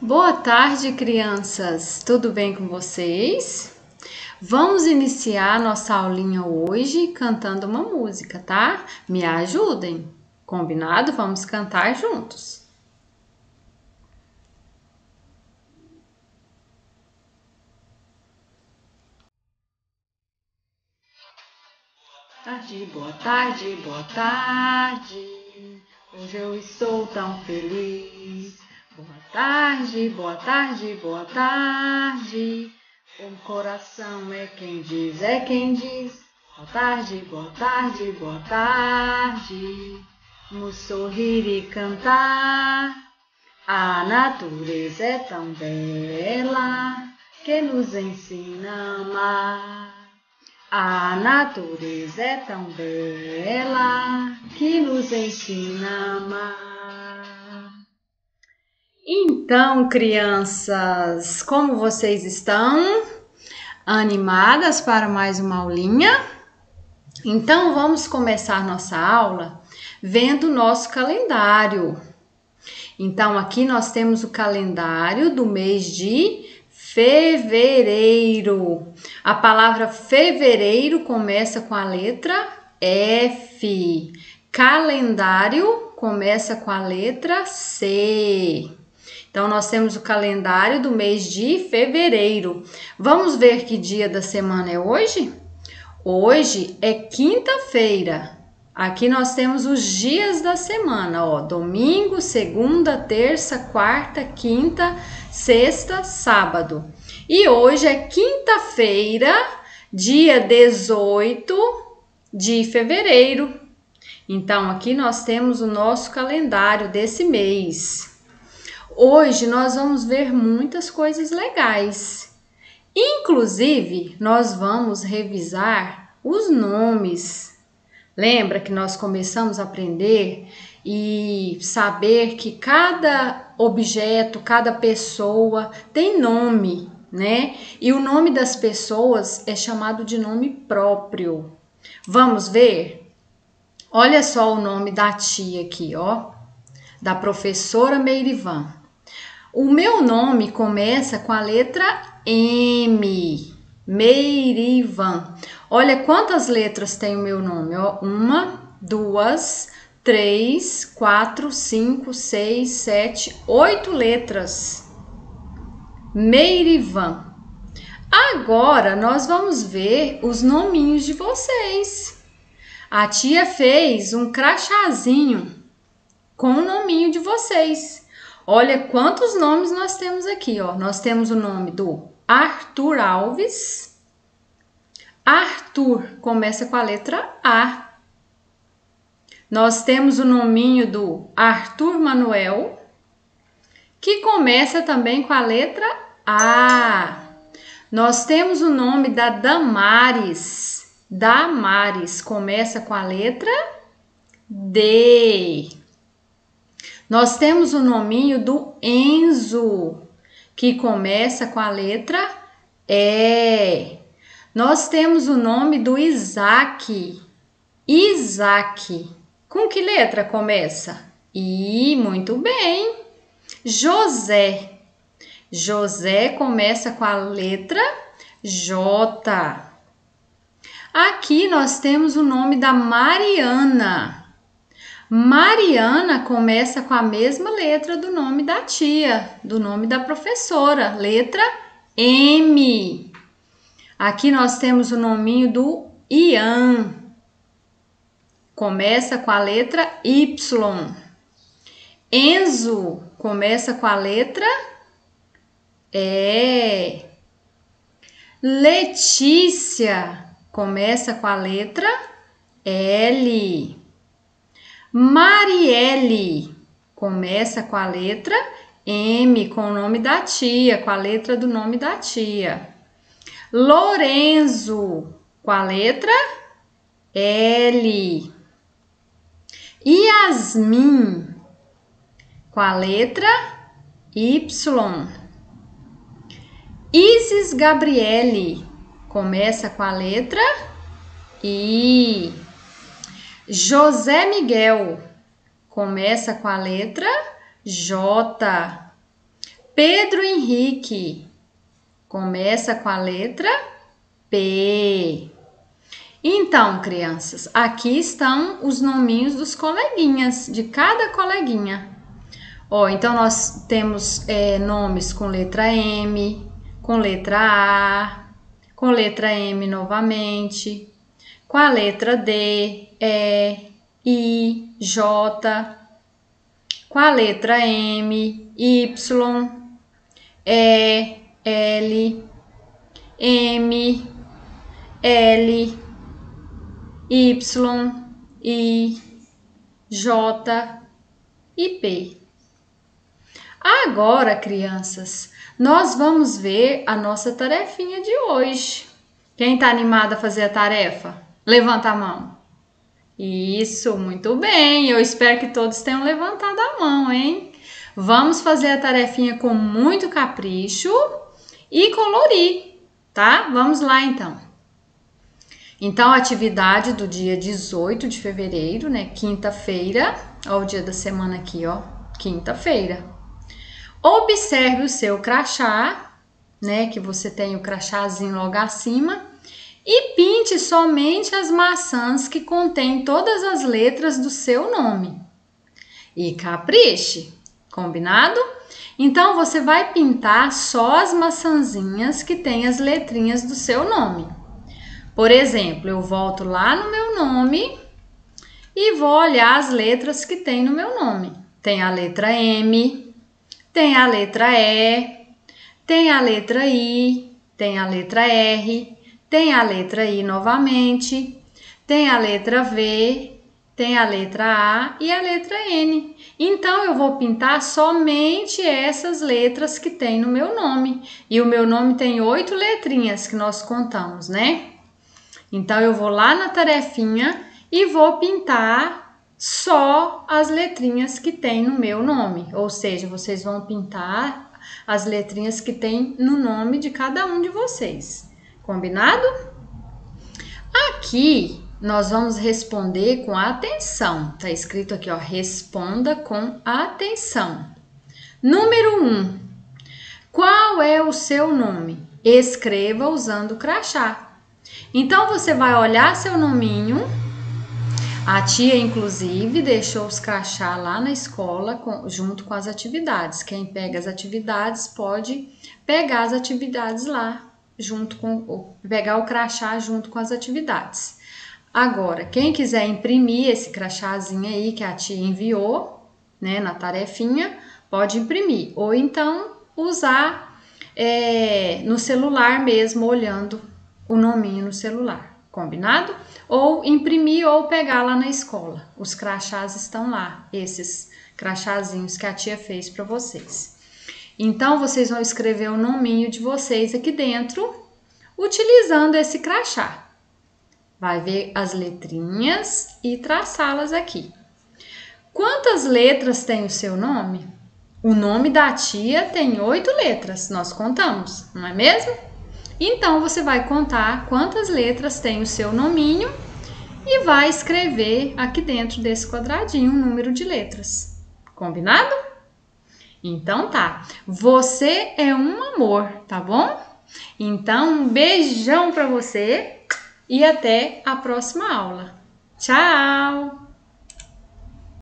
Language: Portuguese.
Boa tarde, crianças! Tudo bem com vocês? Vamos iniciar nossa aulinha hoje cantando uma música, tá? Me ajudem! Combinado? Vamos cantar juntos. Tarde, boa tarde, boa tarde. Hoje eu estou tão feliz. Boa tarde, boa tarde, boa tarde. O coração é quem diz, é quem diz. Boa tarde, boa tarde, boa tarde. Vamos sorrir e cantar. A natureza é tão bela que nos ensina a amar. A natureza é tão bela que nos ensina a amar. Então, crianças, como vocês estão? Animadas para mais uma aulinha? Então, vamos começar nossa aula vendo o nosso calendário. Então, aqui nós temos o calendário do mês de fevereiro. A palavra fevereiro começa com a letra F. Calendário começa com a letra C. Então, nós temos o calendário do mês de fevereiro. Vamos ver que dia da semana é hoje? Hoje é quinta-feira. Aqui nós temos os dias da semana, ó, domingo, segunda, terça, quarta, quinta, sexta, sábado. E hoje é quinta-feira, dia 18 de fevereiro. Então aqui nós temos o nosso calendário desse mês. Hoje nós vamos ver muitas coisas legais. Inclusive, nós vamos revisar os nomes Lembra que nós começamos a aprender e saber que cada objeto, cada pessoa tem nome, né? E o nome das pessoas é chamado de nome próprio. Vamos ver? Olha só o nome da tia aqui, ó, da professora Meirivan. O meu nome começa com a letra M. Meirivan. Olha quantas letras tem o meu nome. Ó. Uma, duas, três, quatro, cinco, seis, sete, oito letras. Meirivan. Agora nós vamos ver os nominhos de vocês. A tia fez um crachazinho com o nominho de vocês. Olha quantos nomes nós temos aqui, ó. Nós temos o nome do Arthur Alves. Arthur começa com a letra A. Nós temos o nominho do Arthur Manuel, que começa também com a letra A. Nós temos o nome da Damares. Damares começa com a letra D. Nós temos o nominho do Enzo, que começa com a letra E. Nós temos o nome do Isaac. Isaac. Com que letra começa? I, muito bem. José. José começa com a letra J. Aqui nós temos o nome da Mariana. Mariana começa com a mesma letra do nome da tia, do nome da professora, letra M. Aqui nós temos o nominho do Ian. Começa com a letra Y. Enzo começa com a letra E. Letícia começa com a letra L. Marielle começa com a letra M, com o nome da tia, com a letra do nome da tia. Lorenzo, com a letra L. Yasmin, com a letra Y. Isis Gabriele, começa com a letra I. José Miguel começa com a letra J. Pedro Henrique. Começa com a letra P. Então, crianças, aqui estão os nominhos dos coleguinhas, de cada coleguinha. Ó, então nós temos é, nomes com letra M, com letra A, com letra M novamente, com a letra D, E, I, J, com a letra M, Y, E, L, M, L, Y, I, J e P. Agora, crianças, nós vamos ver a nossa tarefinha de hoje. Quem está animado a fazer a tarefa? Levanta a mão. Isso, muito bem. Eu espero que todos tenham levantado a mão, hein? Vamos fazer a tarefinha com muito capricho e colorir, tá? Vamos lá então. Então, atividade do dia 18 de fevereiro, né? Quinta-feira, ó, o dia da semana aqui, ó, quinta-feira. Observe o seu crachá, né? Que você tem o crachazinho logo acima. E pinte somente as maçãs que contêm todas as letras do seu nome. E capriche, combinado? Então você vai pintar só as maçãzinhas que têm as letrinhas do seu nome. Por exemplo, eu volto lá no meu nome e vou olhar as letras que tem no meu nome. Tem a letra M, tem a letra E, tem a letra I, tem a letra R, tem a letra I novamente, tem a letra V, tem a letra A e a letra N. Então eu vou pintar somente essas letras que tem no meu nome. E o meu nome tem oito letrinhas que nós contamos, né? Então eu vou lá na tarefinha e vou pintar só as letrinhas que tem no meu nome, ou seja, vocês vão pintar as letrinhas que tem no nome de cada um de vocês. Combinado? Aqui nós vamos responder com atenção. Tá escrito aqui, ó, responda com atenção. Número 1. Um, qual é o seu nome? Escreva usando crachá. Então você vai olhar seu nominho a tia, inclusive, deixou os crachá lá na escola com, junto com as atividades. Quem pega as atividades pode pegar as atividades lá, junto com pegar o crachá junto com as atividades. Agora, quem quiser imprimir esse crachazinho aí que a tia enviou, né, na tarefinha, pode imprimir. Ou então usar é, no celular mesmo, olhando o nominho no celular. Combinado? Ou imprimir ou pegar lá na escola. Os crachás estão lá, esses crachazinhos que a tia fez para vocês. Então, vocês vão escrever o nominho de vocês aqui dentro, utilizando esse crachá. Vai ver as letrinhas e traçá-las aqui. Quantas letras tem o seu nome? O nome da tia tem oito letras, nós contamos, não é mesmo? Então você vai contar quantas letras tem o seu nominho e vai escrever aqui dentro desse quadradinho o número de letras. Combinado? Então tá. Você é um amor, tá bom? Então um beijão para você e até a próxima aula. Tchau!